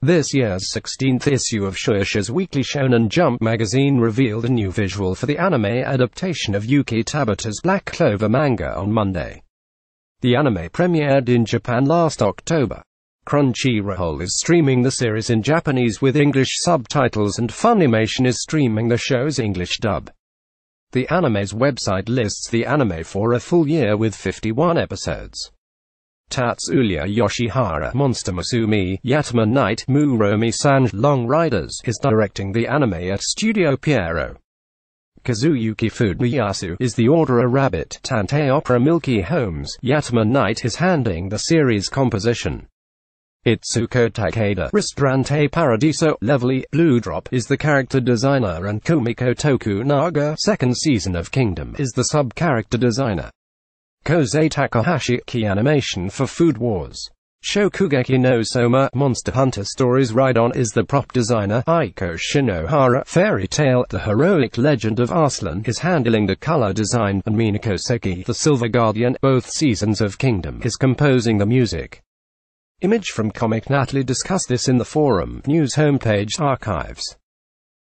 This year's 16th issue of Shueisha's weekly Shonen Jump magazine revealed a new visual for the anime adaptation of Yuki Tabata's Black Clover manga on Monday. The anime premiered in Japan last October. Crunchyroll is streaming the series in Japanese with English subtitles and Funimation is streaming the show's English dub. The anime's website lists the anime for a full year with 51 episodes. Tatsuya Yoshihara, Monster Musume, Yatterman Night, Muromi Sanj, Long Riders, is directing the anime at Studio Pierrot. Kazuyuki Fumiyasu is the Order Rabbit, Tantei Opera Milky Holmes, Yatterman Night is handling the series composition. Itsuko Takeda, Ristorante Paradiso, Lovely, Blue Drop is the character designer and Kumiko Tokunaga, second season of Kingdom, is the sub-character designer. Kosei Takahashi, key animation for Food Wars. Shokugeki no Soma, Monster Hunter Stories Ride-On is the prop designer, Aiko Shinohara, Fairy Tail The Heroic Legend of Arslan is handling the color design, and Minako Seki, The Silver Guardian, both seasons of Kingdom, is composing the music. Image from Comic Natalie discussed this in the forum, news homepage, archives.